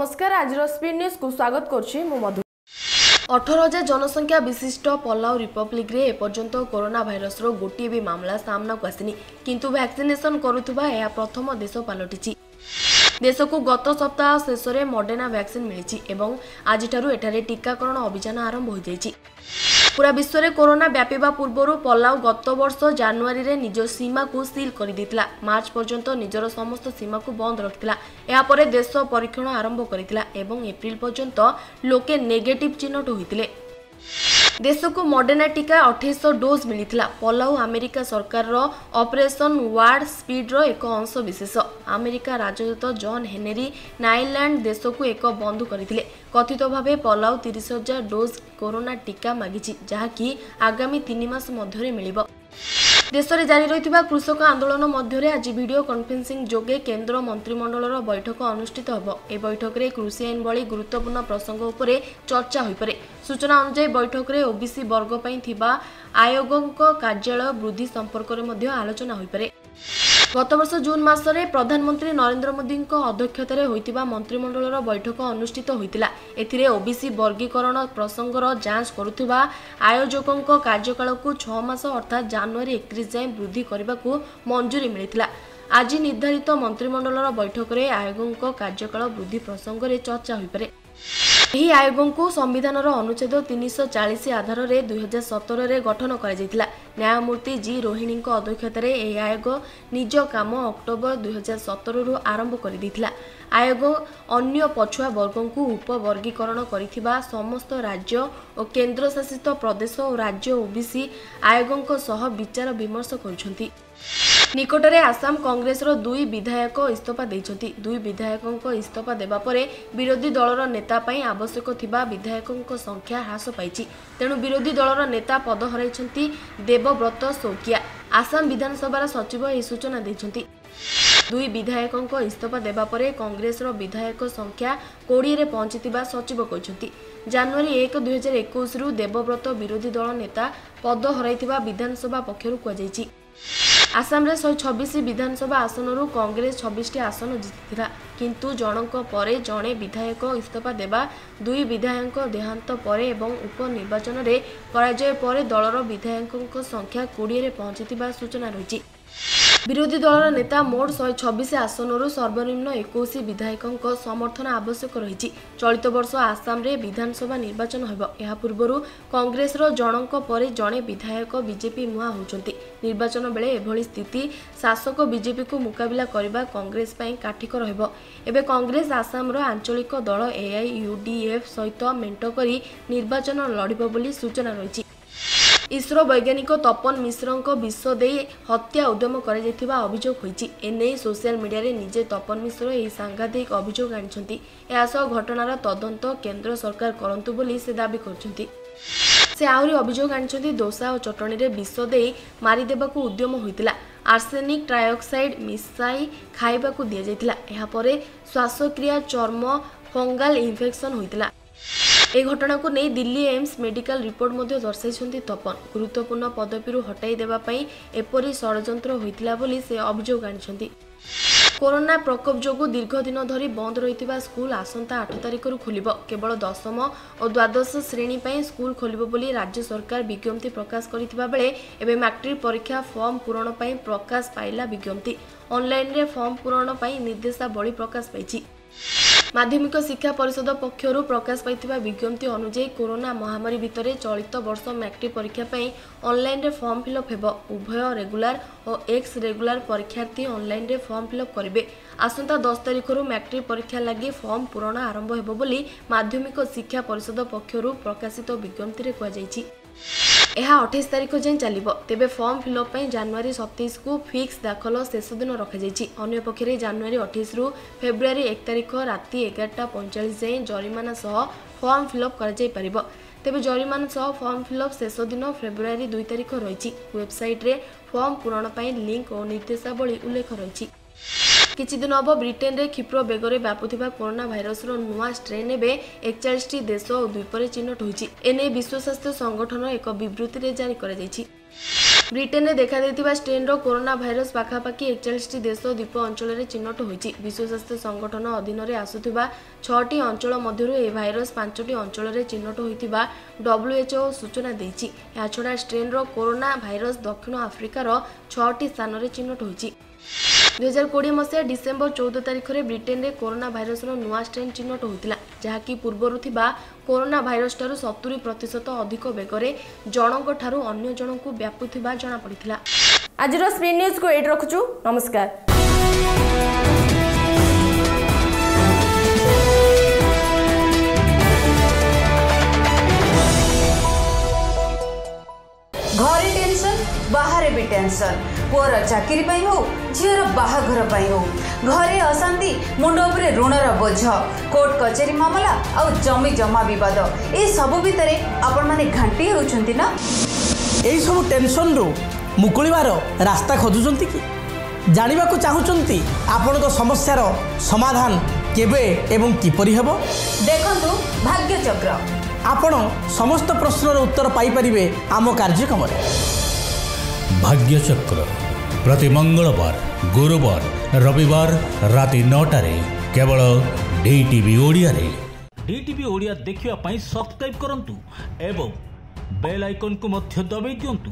ନମସ୍କାର ଆଜିର ସ୍ପିଡ୍ ନ୍ୟୁଜ୍କୁ ସ୍ୱାଗତ କରୁଛି ମୁଁ ମଧୁ ଅଠର ହଜାର ଜନସଂଖ୍ୟା ବିଶିଷ୍ଟ ପଲାଉ ରିପବ୍ଲିକରେ ଏପର୍ଯ୍ୟନ୍ତ କରୋନା ଭାଇରସର ଗୋଟିଏ ବି ମାମଲା ସାମ୍ନାକୁ ଆସିନି। କିନ୍ତୁ ଭ୍ୟାକ୍ସିନେସନ କରୁଥିବା ଏହା ପ୍ରଥମ ଦେଶ ପାଲଟିଛି। ଦେଶକୁ ଗତ ସପ୍ତାହ ଶେଷରେ ମଡେନା ଭ୍ୟାକ୍ସିନ୍ ମିଳିଛି ଏବଂ ଆଜିଠାରୁ ଏଠାରେ ଟିକାକରଣ ଅଭିଯାନ ଆରମ୍ଭ ହୋଇଯାଇଛି। ପୁରା ବିଶ୍ୱରେ କରୋନା ବ୍ୟାପିବା ପୂର୍ବରୁ ପଲାଉ ଗତ ବର୍ଷ ଜାନୁଆରୀରେ ନିଜ ସୀମାକୁ ସିଲ୍ କରିଦେଇଥିଲା। ମାର୍ଚ୍ଚ ପର୍ଯ୍ୟନ୍ତ ନିଜର ସମସ୍ତ ସୀମାକୁ ବନ୍ଦ ରଖିଥିଲା। ଏହାପରେ ଦେଶ ପରୀକ୍ଷଣ ଆରମ୍ଭ କରିଥିଲା ଏବଂ ଏପ୍ରିଲ ପର୍ଯ୍ୟନ୍ତ ଲୋକେ ନେଗେଟିଭ୍ ଚିହ୍ନଟ ହୋଇଥିଲେ। ଦେଶକୁ ମଡେନା ଟିକା ଅଠେଇଶହ ଡୋଜ୍ ମିଳିଥିଲା। ପଲାଉ ଆମେରିକା ସରକାରର ଅପରେସନ ୱାର୍ଡ ସ୍ପିଡ୍ର ଏକ ଅଂଶ ବିଶେଷ। ଆମେରିକା ରାଜଦୂତ ଜନ୍ ହେନେରୀ ନାଇଲ୍ୟାଣ୍ଡ ଦେଶକୁ ଏକ ବନ୍ଧୁ କରିଥିଲେ। କଥିତ ଭାବେ ପଲାଉ ତିରିଶ ହଜାର ଡୋଜ୍ କରୋନା ଟିକା ମାଗିଛି ଯାହାକି ଆଗାମୀ ତିନି ମାସ ମଧ୍ୟରେ ମିଳିବ। ଦେଶରେ ଜାରି ରହିଥିବା କୃଷକ ଆନ୍ଦୋଳନ ମଧ୍ୟରେ ଆଜି ଭିଡିଓ କନଫରେନ୍ସିଂ ଯୋଗେ କେନ୍ଦ୍ର ମନ୍ତ୍ରିମଣ୍ଡଳର ବୈଠକ ଅନୁଷ୍ଠିତ ହେବ। ଏ ବୈଠକରେ କୃଷି ଆଇନ ଭଳି ଗୁରୁତ୍ୱପୂର୍ଣ୍ଣ ପ୍ରସଙ୍ଗ ଉପରେ ଚର୍ଚ୍ଚା ହୋଇପାରେ। ସୂଚନା ଅନୁଯାୟୀ ବୈଠକରେ ଓବିସି ବର୍ଗ ପାଇଁ ଥିବା ଆୟୋଗଙ୍କ କାର୍ଯ୍ୟାଳୟ ବୃଦ୍ଧି ସମ୍ପର୍କରେ ମଧ୍ୟ ଆଲୋଚନା ହୋଇପାରେ। ଗତବର୍ଷ ଜୁନ୍ ମାସରେ ପ୍ରଧାନମନ୍ତ୍ରୀ ନରେନ୍ଦ୍ର ମୋଦିଙ୍କ ଅଧ୍ୟକ୍ଷତାରେ ହୋଇଥିବା ମନ୍ତ୍ରିମଣ୍ଡଳର ବୈଠକ ଅନୁଷ୍ଠିତ ହୋଇଥିଲା। ଏଥିରେ ଓବିସି ବର୍ଗୀକରଣ ପ୍ରସଙ୍ଗର ଯାଞ୍ଚ କରୁଥିବା ଆୟୋଜକଙ୍କ କାର୍ଯ୍ୟକାଳକୁ ଛଅ ମାସ ଅର୍ଥାତ୍ ଜାନୁଆରୀ ଏକତିରିଶ ଯାଏଁ ବୃଦ୍ଧି କରିବାକୁ ମଞ୍ଜୁରୀ ମିଳିଥିଲା। ଆଜି ନିର୍ଦ୍ଧାରିତ ମନ୍ତ୍ରିମଣ୍ଡଳର ବୈଠକରେ ଆୟୋଗଙ୍କ କାର୍ଯ୍ୟକାଳ ବୃଦ୍ଧି ପ୍ରସଙ୍ଗରେ ଚର୍ଚ୍ଚା ହୋଇପାରେ। ଏହି ଆୟୋଗଙ୍କୁ ସମ୍ବିଧାନର ଅନୁଚ୍ଛେଦ ତିନିଶହ ଚାଳିଶ ଆଧାରରେ ଦୁଇହଜାର ସତରରେ ଗଠନ କରାଯାଇଥିଲା। ନ୍ୟାୟମୂର୍ତ୍ତି ଜି. ରୋହିଣୀଙ୍କ ଅଧ୍ୟକ୍ଷତାରେ ଏହି ଆୟୋଗ ନିଜ କାମ ଅକ୍ଟୋବର ଦୁଇହଜାର ସତରରୁ ଆରମ୍ଭ କରିଦେଇଥିଲା। ଆୟୋଗ ଅନ୍ୟ ପଛୁଆ ବର୍ଗଙ୍କୁ ଉପବର୍ଗୀକରଣ କରିଥିବା ସମସ୍ତ ରାଜ୍ୟ ଓ କେନ୍ଦ୍ରଶାସିତ ପ୍ରଦେଶ ଓ ରାଜ୍ୟ ଓବିସି ଆୟୋଗଙ୍କ ସହ ବିଚାର ବିମର୍ଶ କରୁଛନ୍ତି। ନିକଟରେ ଆସାମ କଂଗ୍ରେସର ଦୁଇ ବିଧାୟକ ଇସ୍ତଫା ଦେଇଛନ୍ତି। ଦୁଇ ବିଧାୟକଙ୍କ ଇସ୍ତଫା ଦେବା ପରେ ବିରୋଧୀ ଦଳର ନେତା ପାଇଁ ଆବଶ୍ୟକ ଥିବା ବିଧାୟକଙ୍କ ସଂଖ୍ୟା ହ୍ରାସ ପାଇଛି। ତେଣୁ ବିରୋଧୀ ଦଳର ନେତା ପଦ ହରାଇଛନ୍ତି ଦେବବ୍ରତ ସୌକିଆ। ଆସାମ ବିଧାନସଭାର ସଚିବ ଏହି ସୂଚନା ଦେଇଛନ୍ତି। ଦୁଇ ବିଧାୟକଙ୍କ ଇସ୍ତଫା ଦେବା ପରେ କଂଗ୍ରେସର ବିଧାୟକ ସଂଖ୍ୟା କୋଡ଼ିଏରେ ପହଞ୍ଚିଥିବା ସଚିବ କହିଛନ୍ତି। ଜାନୁଆରୀ ଏକ ଦୁଇହଜାର ଏକୋଇଶରୁ ଦେବବ୍ରତ ବିରୋଧୀ ଦଳ ନେତା ପଦ ହରାଇଥିବା ବିଧାନସଭା ପକ୍ଷରୁ କୁହାଯାଇଛି। ଆସାମରେ ଶହେ ଛବିଶ ବିଧାନସଭା ଆସନରୁ କଂଗ୍ରେସ ଛବିଶଟି ଆସନ ଜିତିଥିଲା। କିନ୍ତୁ ଜଣଙ୍କ ପରେ ଜଣେ ବିଧାୟକ ଇସ୍ତଫା ଦେବା ଦୁଇ ବିଧାୟକଙ୍କ ଦେହାନ୍ତ ପରେ ଏବଂ ଉପନିର୍ବାଚନରେ ପରାଜୟ ପରେ ଦଳର ବିଧାୟକଙ୍କ ସଂଖ୍ୟା କୋଡ଼ିଏରେ ପହଞ୍ଚିଥିବା ସୂଚନା ରହିଛି। ବିରୋଧୀ ଦଳର ନେତା ମୋଟ ଶହେ ଛବିଶ ଆସନରୁ ସର୍ବନିମ୍ନ ଏକୋଇଶ ବିଧାୟକଙ୍କ ସମର୍ଥନ ଆବଶ୍ୟକ ରହିଛି। ଚଳିତ ବର୍ଷ ଆସାମରେ ବିଧାନସଭା ନିର୍ବାଚନ ହେବ। ଏହା ପୂର୍ବରୁ କଂଗ୍ରେସର ଜଣଙ୍କ ପରେ ଜଣେ ବିଧାୟକ ବିଜେପି ମୁହାଁ ହେଉଛନ୍ତି। ନିର୍ବାଚନ ବେଳେ ଏଭଳି ସ୍ଥିତି ଶାସକ ବିଜେପିକୁ ମୁକାବିଲା କରିବା କଂଗ୍ରେସ ପାଇଁ କାଠିକର ହେବ ଏବେ କଂଗ୍ରେସ ଆସାମର ଆଞ୍ଚଳିକ ଦଳ ଏଆଇୟୁଡିଏଫ୍ ସହିତ ମେଣ୍ଟ କରି ନିର୍ବାଚନ ଲଢ଼ିବ ବୋଲି ସୂଚନା ରହିଛି। ଇସ୍ରୋ ବୈଜ୍ଞାନିକ ତପନ ମିଶ୍ରଙ୍କ ବିଷ ଦେଇ ହତ୍ୟା ଉଦ୍ୟମ କରାଯାଇଥିବା ଅଭିଯୋଗ ହୋଇଛି। ଏନେଇ ସୋସିଆଲ ମିଡିଆରେ ନିଜେ ତପନ ମିଶ୍ର ଏହି ସାଂଘାତିକ ଅଭିଯୋଗ ଆଣିଛନ୍ତି। ଏହା ସହ ଘଟଣାର ତଦନ୍ତ କେନ୍ଦ୍ର ସରକାର କରନ୍ତୁ ବୋଲି ସେ ଦାବି କରିଛନ୍ତି। ସେ ଆହୁରି ଅଭିଯୋଗ ଆଣିଛନ୍ତି ଦୋସା ଓ ଚଟଣୀରେ ବିଷ ଦେଇ ମାରିଦେବାକୁ ଉଦ୍ୟମ ହୋଇଥିଲା। ଆର୍ସେନିକ୍ ଟ୍ରାଇଅକ୍ସାଇଡ୍ ମିଶାଇ ଖାଇବାକୁ ଦିଆଯାଇଥିଲା। ଏହାପରେ ଶ୍ୱାସକ୍ରିୟା ଚର୍ମ ଫଙ୍ଗାଲ ଇନଫେକ୍ସନ ହୋଇଥିଲା। ଏହି ଘଟଣାକୁ ନେଇ ଦିଲ୍ଲୀ ଏମ୍ସ ମେଡିକାଲ ରିପୋର୍ଟ ମଧ୍ୟ ଦର୍ଶାଇଛନ୍ତି ତପନ। ଗୁରୁତ୍ୱପୂର୍ଣ୍ଣ ପଦବୀରୁ ହଟାଇ ଦେବା ପାଇଁ ଏପରି ଷଡ଼ଯନ୍ତ୍ର ହୋଇଥିଲା ବୋଲି ସେ ଅଭିଯୋଗ ଆଣିଛନ୍ତି। କରୋନା ପ୍ରକୋପ ଯୋଗୁଁ ଦୀର୍ଘ ଦିନ ଧରି ବନ୍ଦ ରହିଥିବା ସ୍କୁଲ ଆସନ୍ତା ଆଠ ତାରିଖରୁ ଖୋଲିବ। କେବଳ ଦଶମ ଓ ଦ୍ୱାଦଶ ଶ୍ରେଣୀ ପାଇଁ ସ୍କୁଲ ଖୋଲିବ ବୋଲି ରାଜ୍ୟ ସରକାର ବିଜ୍ଞପ୍ତି ପ୍ରକାଶ କରିଥିବା ବେଳେ ଏବେ ମାଟ୍ରିକ ପରୀକ୍ଷା ଫର୍ମ ପୂରଣ ପାଇଁ ପ୍ରକାଶ ପାଇଲା ବିଜ୍ଞପ୍ତି। ଅନଲାଇନରେ ଫର୍ମ ପୂରଣ ପାଇଁ ନିର୍ଦ୍ଦେଶାବଳୀ ପ୍ରକାଶ ପାଇଛି। ମାଧ୍ୟମିକ ଶିକ୍ଷା ପରିଷଦ ପକ୍ଷରୁ ପ୍ରକାଶ ପାଇଥିବା ବିଜ୍ଞପ୍ତି ଅନୁଯାୟୀ କରୋନା ମହାମାରୀ ଭିତରେ ଚଳିତ ବର୍ଷ ମ୍ୟାଟ୍ରିକ ପରୀକ୍ଷା ପାଇଁ ଅନଲାଇନରେ ଫର୍ମ ଫିଲ୍ଅପ୍ ହେବ। ଉଭୟ ରେଗୁଲାର ଓ ଏକ୍ସ ରେଗୁଲାର ପରୀକ୍ଷାର୍ଥୀ ଅନଲାଇନରେ ଫର୍ମ ଫିଲ୍ଅପ୍ କରିବେ। ଆସନ୍ତା ଦଶ ତାରିଖରୁ ମ୍ୟାଟ୍ରିକ ପରୀକ୍ଷା ଲାଗି ଫର୍ମ ପୂରଣ ଆରମ୍ଭ ହେବ ବୋଲି ମାଧ୍ୟମିକ ଶିକ୍ଷା ପରିଷଦ ପକ୍ଷରୁ ପ୍ରକାଶିତ ବିଜ୍ଞପ୍ତିରେ କୁହାଯାଇଛି। ଏହା ଅଠେଇଶ ତାରିଖ ଯାଏଁ ଚାଲିବ। ତେବେ ଫର୍ମ ଫିଲ୍ଅପ୍ ପାଇଁ ଜାନୁଆରୀ ସତେଇଶକୁ ଫିକ୍ସ ଦାଖଲ ଶେଷ ଦିନ ରଖାଯାଇଛି। ଅନ୍ୟପକ୍ଷରେ ଜାନୁଆରୀ ଅଠେଇଶରୁ ଫେବୃଆରୀ ଏକ ତାରିଖ ରାତି ଏଗାରଟା ପଇଁଚାଳିଶ ଯାଏଁ ଜରିମାନା ସହ ଫର୍ମ ଫିଲ୍ଅପ୍ କରାଯାଇପାରିବ। ତେବେ ଜରିମାନା ସହ ଫର୍ମ ଫିଲ୍ଅପ୍ ଶେଷ ଦିନ ଫେବୃଆରୀ ଦୁଇ ତାରିଖ ରହିଛି। ୱେବସାଇଟ୍ରେ ଫର୍ମ ପୂରଣ ପାଇଁ ଲିଙ୍କ ଓ ନିର୍ଦ୍ଦେଶାବଳୀ ଉଲ୍ଲେଖ ରହିଛି। କିଛି ଦିନ ହେବ ବ୍ରିଟେନରେ କ୍ଷିପ୍ର ବେଗରେ ବ୍ୟାପୁଥିବା କରୋନା ଭାଇରସର ନୂଆ ଷ୍ଟ୍ରେନ୍ ଏବେ ଏକଚାଳିଶଟି ଦେଶ ଓ ଦ୍ୱୀପରେ ଚିହ୍ନଟ ହୋଇଛି। ଏନେଇ ବିଶ୍ୱ ସ୍ୱାସ୍ଥ୍ୟ ସଂଗଠନ ଏକ ବିବୃତ୍ତିରେ ଜାରି କରାଯାଇଛି। ବ୍ରିଟେନରେ ଦେଖାଦେଇଥିବା ଷ୍ଟ୍ରେନ୍ର କରୋନା ଭାଇରସ୍ ପାଖାପାଖି ଏକଚାଳିଶଟି ଦେଶ ଦ୍ୱୀପ ଅଞ୍ଚଳରେ ଚିହ୍ନଟ ହୋଇଛି। ବିଶ୍ୱ ସ୍ୱାସ୍ଥ୍ୟ ସଂଗଠନ ଅଧୀନରେ ଆସୁଥିବା ଛଅଟି ଅଞ୍ଚଳ ମଧ୍ୟରୁ ଏହି ଭାଇରସ୍ ପାଞ୍ଚଟି ଅଞ୍ଚଳରେ ଚିହ୍ନଟ ହୋଇଥିବା ଡବ୍ଲ୍ୟୁଏଚ୍ଓ ସୂଚନା ଦେଇଛି। ଏହାଛଡ଼ା ଷ୍ଟ୍ରେନ୍ର କରୋନା ଭାଇରସ୍ ଦକ୍ଷିଣ ଆଫ୍ରିକାର ଛଅଟି ସ୍ଥାନରେ ଚିହ୍ନଟ ହୋଇଛି। ଦୁଇହଜାର କୋଡ଼ିଏ ମସିହା ଡିସେମ୍ବର ଚଉଦ ତାରିଖରେ ବ୍ରିଟେନରେ କରୋନା ଭାଇରସର ନୂଆ ଷ୍ଟ୍ରେନ୍ ଚିହ୍ନଟ ହୋଇଥିଲା ଯାହାକି ପୂର୍ବରୁ ଥିବା କରୋନା ଭାଇରସଠାରୁ ସତୁରି ପ୍ରତିଶତ ଅଧିକ ବେଗରେ ଜଣଙ୍କ ଠାରୁ ଅନ୍ୟ ଜଣଙ୍କୁ ବ୍ୟାପୁଥିବା ଜଣାପଡ଼ିଥିଲା। ଆଜିର ସ୍କ୍ରିନ୍ ନ୍ୟୁଜ୍କୁ ଏଇଠି ରଖୁଛୁ। ନମସ୍କାର। ବାହାରେ ବି ଟେନସନ। ପୁଅର ଚାକିରି ପାଇଁ ହଉ ଝିଅର ବାହାଘର ପାଇଁ ହଉ। ଘରେ ଅଶାନ୍ତି ମୁଣ୍ଡ ଉପରେ ଋଣର ବୋଝ। କୋର୍ଟ କଚେରୀ ମାମଲା ଆଉ ଜମି ଜମା ବିବାଦ। ଏ ସବୁ ଭିତରେ ଆପଣମାନେ ଘାଣ୍ଟି ହେଉଛନ୍ତି ନା? ଏହିସବୁ ଟେନସନରୁ ମୁକୁଳିବାର ରାସ୍ତା ଖୋଜୁଛନ୍ତି କି? ଜାଣିବାକୁ ଚାହୁଁଛନ୍ତି ଆପଣଙ୍କ ସମସ୍ୟାର ସମାଧାନ କେବେ ଏବଂ କିପରି ହେବ? ଦେଖନ୍ତୁ ଭାଗ୍ୟଚକ୍ର। ଆପଣ ସମସ୍ତ ପ୍ରଶ୍ନର ଉତ୍ତର ପାଇପାରିବେ ଆମ କାର୍ଯ୍ୟକ୍ରମରେ। ভাগ্যচক্র। প্রতি মঙ্গলবার, গুরুবার, রবিবার রাতে নটায় কেবল ডিটিভি ওড়িয়ারে ডিটিভি ওড়িয়া দেখিবা পাই সবস্ক্রাইব করন্তু এবং বেল আইকনকু মধ্য দবাই দিয়ন্তু